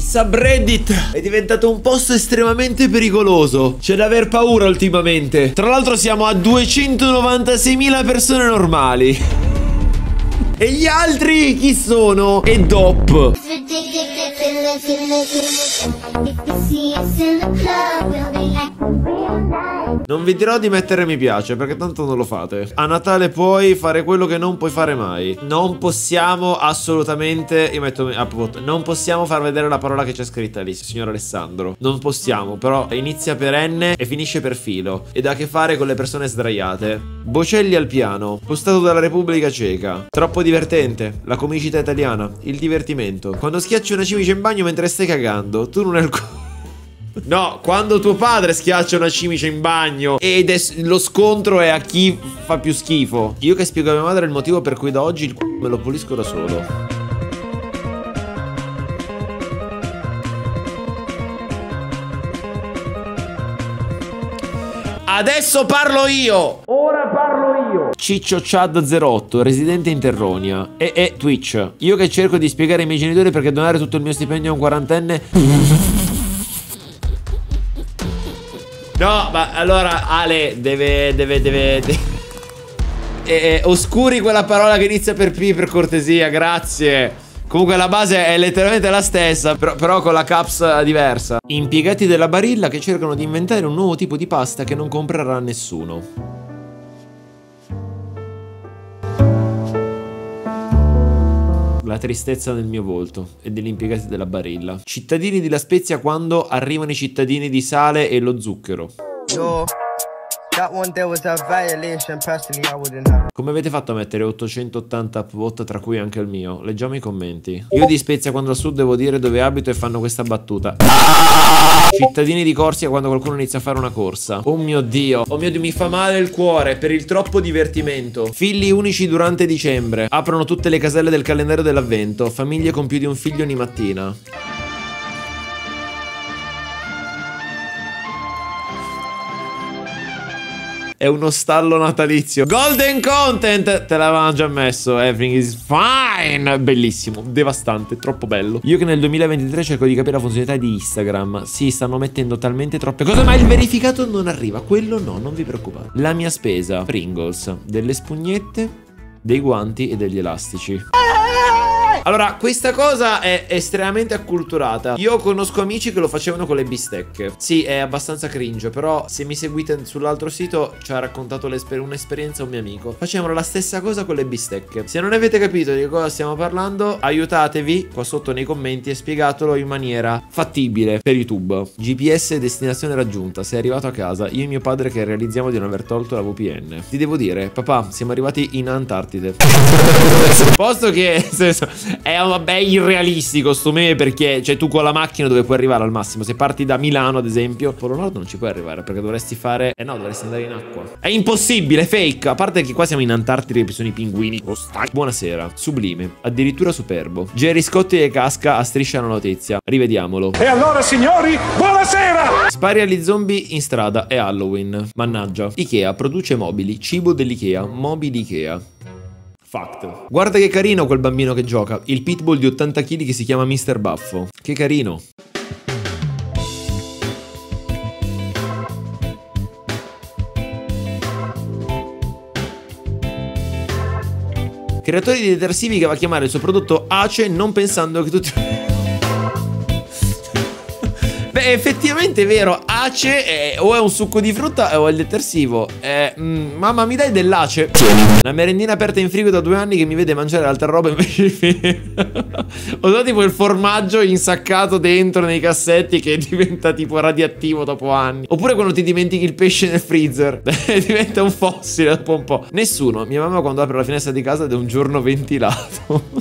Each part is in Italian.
Il subreddit è diventato un posto estremamente pericoloso. C'è da aver paura ultimamente. Tra l'altro siamo a 296.000 persone normali. E gli altri chi sono? E DOP. Non vi dirò di mettere mi piace perché tanto non lo fate. A Natale puoi fare quello che non puoi fare mai. Non possiamo assolutamente. Io metto appunto. Non possiamo far vedere la parola che c'è scritta lì, signor Alessandro. Non possiamo, però inizia per N e finisce per filo. Ed ha a che fare con le persone sdraiate. Bocelli al piano, postato dalla Repubblica Ceca. Troppo divertente. La comicità italiana. Il divertimento. Quando schiacci una cimice in bagno mentre stai cagando, tu non hai il cuore. No, quando tuo padre schiaccia una cimice in bagno ed è, lo scontro è a chi fa più schifo. Io che spiego a mia madre il motivo per cui da oggi il c***o me lo pulisco da solo. Adesso parlo io! Ora parlo io! Ciccio Chad08, residente in Terronia. E, e Twitch. Io che cerco di spiegare ai miei genitori perché donare tutto il mio stipendio a un quarantenne No, ma allora Ale deve, deve, deve, deve... Eh, eh, oscuri quella parola che inizia per P per cortesia, grazie. Comunque la base è letteralmente la stessa, però, però, con la caps diversa. Impiegati della Barilla che cercano di inventare un nuovo tipo di pasta che non comprerà nessuno. La tristezza nel mio volto e degli impiegati della barilla. Cittadini di La Spezia quando arrivano i cittadini di Sale e lo zucchero. Yo. Come avete fatto a mettere 880 upvote tra cui anche il mio? Leggiamo i commenti. Io di Spezia quando al sud devo dire dove abito e fanno questa battuta. Cittadini di Corsia quando qualcuno inizia a fare una corsa. Oh mio dio. Oh mio dio, mi fa male il cuore per il troppo divertimento. Figli unici durante dicembre. Aprono tutte le caselle del calendario dell'avvento. Famiglie con più di un figlio ogni mattina. È uno stallo natalizio. Golden content! Te l'avevano già messo. Everything is fine. Bellissimo, devastante, troppo bello. Io che nel 2023 cerco di capire la funzionalità di Instagram. Sì, stanno mettendo talmente troppe cose, ma il verificato non arriva. Quello no, non vi preoccupate. La mia spesa. Pringles. Delle spugnette, dei guanti e degli elastici. Allora, questa cosa è estremamente acculturata. Io conosco amici che lo facevano con le bistecche. Sì, è abbastanza cringe, però se mi seguite sull'altro sito ci ha raccontato un'esperienza un mio amico. Facevano la stessa cosa con le bistecche. Se non avete capito di cosa stiamo parlando, aiutatevi qua sotto nei commenti e spiegatelo in maniera fattibile per YouTube. GPS destinazione raggiunta. Sei arrivato a casa. Io e mio padre che realizziamo di non aver tolto la VPN. Ti devo dire, papà, siamo arrivati in Antartide. Posto che, senso, è vabbè irrealistico sto meme perché cioè tu con la macchina dove puoi arrivare al massimo. Se parti da Milano ad esempio Polo Nord non ci puoi arrivare perché dovresti fare eh no dovresti andare in acqua. È impossibile fake. A parte che qua siamo in Antartide che sono i pinguini. Oh, buonasera. Sublime. Addirittura superbo. Jerry Scotti e casca a striscia la notizia. Rivediamolo. E allora signori buonasera! Spari agli zombie in strada è Halloween. Mannaggia. Ikea produce mobili. Cibo dell'Ikea. Mobili Ikea Fact. Guarda che carino quel bambino che gioca. Il pitbull di 80 kg che si chiama Mr. Buffo. Che carino. Creatore di detersivi che va a chiamare il suo prodotto Ace non pensando che tutti... Beh, effettivamente è vero. Ace è, o è un succo di frutta o è il detersivo. Eh, mm, mamma, mi dai dell'ace? Una merendina aperta in frigo da due anni che mi vede mangiare altra roba invece di... Ho dato tipo il formaggio insaccato dentro nei cassetti che diventa tipo radioattivo dopo anni. Oppure quando ti dimentichi il pesce nel freezer. diventa un fossile dopo un po'. Nessuno. Mia mamma quando apre la finestra di casa ed è un giorno ventilato.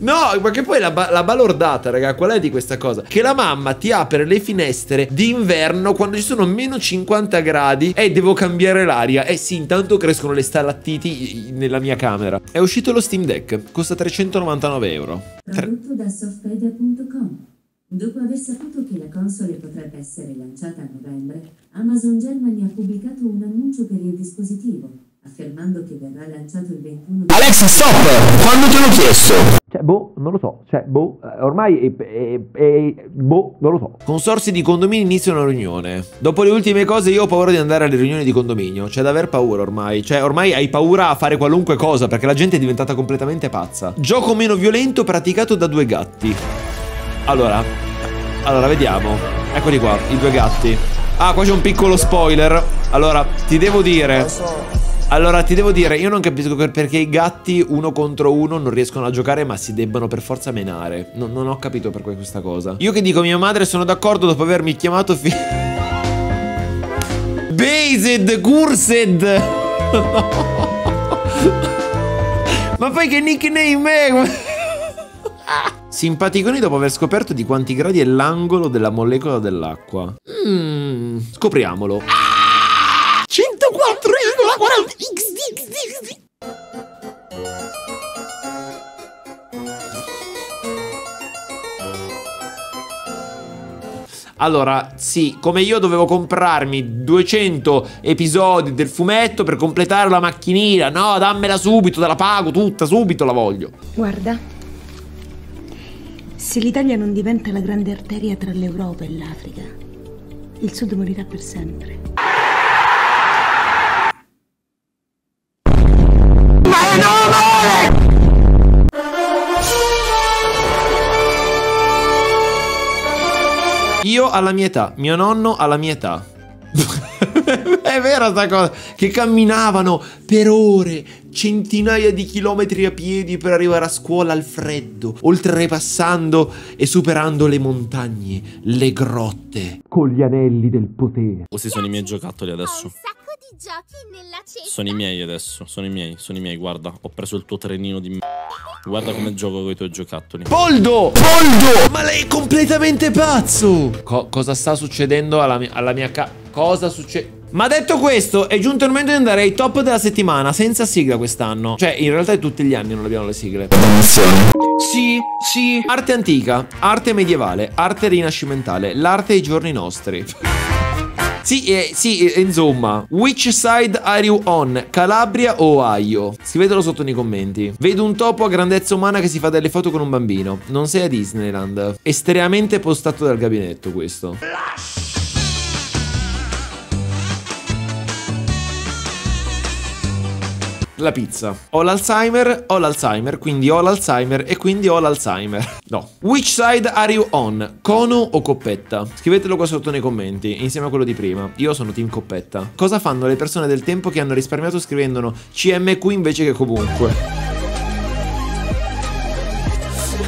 No, ma che poi la, ba la balordata, raga, qual è di questa cosa? Che la mamma ti apre le finestre d'inverno quando ci sono meno 50 gradi e devo cambiare l'aria. Eh sì, intanto crescono le stalattiti nella mia camera. È uscito lo Steam Deck, costa 399 euro. Prodotto da softpedia.com Dopo aver saputo che la console potrebbe essere lanciata a novembre, Amazon Germany ha pubblicato un annuncio per il dispositivo. Affermando che verrà lanciato il 21 Alex, stop! Quando te l'ho chiesto? Cioè, boh, non lo so. Cioè, boh, eh, ormai è, è- è- boh, non lo so. Consorsi di condomini iniziano una riunione. Dopo le ultime cose io ho paura di andare alle riunioni di condominio. C'è da aver paura ormai. Cioè, ormai hai paura a fare qualunque cosa perché la gente è diventata completamente pazza. Gioco meno violento praticato da due gatti. Allora, allora vediamo. Eccoli qua, i due gatti. Ah, qua c'è un piccolo spoiler. Allora, ti devo dire... Allora, ti devo dire, io non capisco per- perché i gatti uno contro uno non riescono a giocare, ma si debbano per forza menare. Non, non ho capito per que- questa cosa. Io che dico mia madre sono d'accordo dopo avermi chiamato fi- Based, Cursed! ma poi che nickname è? Simpaticoni dopo aver scoperto di quanti gradi è l'angolo della molecola dell'acqua. Mmm, scopriamolo. 104,40 Allora, sì, come io dovevo comprarmi 200 episodi del fumetto per completare la macchinina. No, dammela subito, te la pago tutta, subito la voglio. Guarda, se l'Italia non diventa la grande arteria tra l'Europa e l'Africa, il Sud morirà per sempre. Io alla mia età, mio nonno alla mia età. È vera sta cosa. Che camminavano per ore, centinaia di chilometri a piedi per arrivare a scuola al freddo, oltrepassando e superando le montagne, le grotte, con gli anelli del potere. Questi sono i miei giocattoli adesso. Di giochi nella cesta. Sono i miei adesso. Sono i miei, sono i miei. Guarda, ho preso il tuo trenino di. Guarda come gioco con i tuoi giocattoli. Poldo! Poldo! Ma lei è completamente pazzo! Co- cosa sta succedendo alla mia, alla mia ca... Cosa succede? Ma detto questo, è giunto il momento di andare ai top della settimana senza sigla quest'anno. Cioè, in realtà è tutti gli anni non abbiamo le sigle. Sì, sì. Arte antica, arte medievale, arte rinascimentale, l'arte ai giorni nostri. Sì, eh, sì, eh, insomma. Which side are you on? Calabria o Ohio? Scrivetelo sotto nei commenti. Vedo un topo a grandezza umana che si fa delle foto con un bambino. Non sei a Disneyland. Estremamente postato dal gabinetto questo. La pizza. Ho l'Alzheimer, ho l'Alzheimer, quindi ho l'Alzheimer e quindi ho l'Alzheimer. No. Which side are you on? Cono o coppetta? Scrivetelo qua sotto nei commenti, insieme a quello di prima. Io sono team coppetta. Cosa fanno le persone del tempo che hanno risparmiato scrivendo CMQ invece che comunque?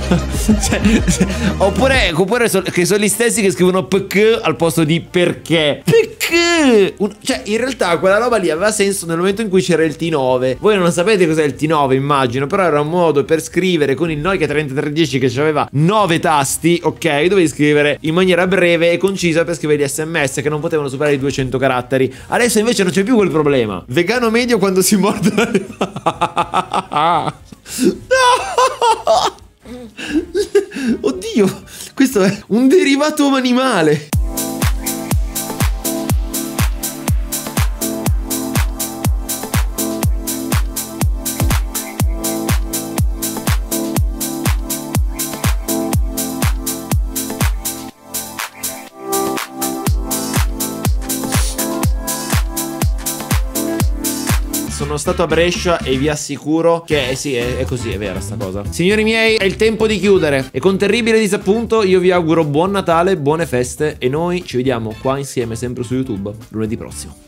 Cioè, oppure, oppure so- che sono gli stessi che scrivono PK al posto di perché. Perché? Un- cioè, in realtà quella roba lì aveva senso nel momento in cui c'era il T9. Voi non sapete cos'è il T9, immagino. Però era un modo per scrivere con il Nokia 3310 che aveva 9 tasti, ok? Dovevi scrivere in maniera breve e concisa per scrivere gli sms che non potevano superare i 200 caratteri. Adesso invece non c'è più quel problema. Vegano medio quando si morde la... Oddio, questo è un derivato animale. Sono stato a Brescia e vi assicuro che eh, sì, è, è così, è vera sta cosa. Signori miei, è il tempo di chiudere. E con terribile disappunto io vi auguro buon Natale, buone feste e noi ci vediamo qua insieme sempre su YouTube lunedì prossimo.